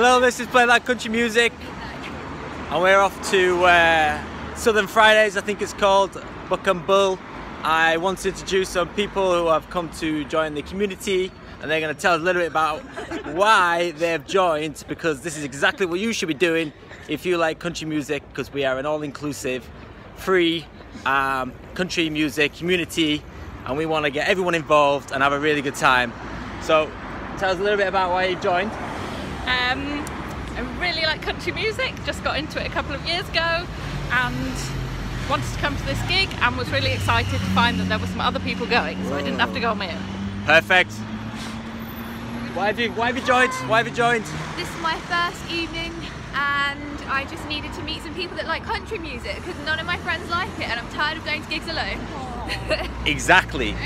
Hello, this is Play That Country Music, and we're off to uh, Southern Fridays, I think it's called, Buck and Bull. I want to introduce some people who have come to join the community, and they're going to tell us a little bit about why they've joined, because this is exactly what you should be doing if you like country music, because we are an all-inclusive, free um, country music community, and we want to get everyone involved and have a really good time. So, tell us a little bit about why you joined. Um, I really like country music, just got into it a couple of years ago and wanted to come to this gig and was really excited to find that there were some other people going so I didn't have to go on my own. Perfect. Why have you Why have you joined? Why have you joined? This is my first evening and I just needed to meet some people that like country music because none of my friends like it and I'm tired of going to gigs alone. Exactly.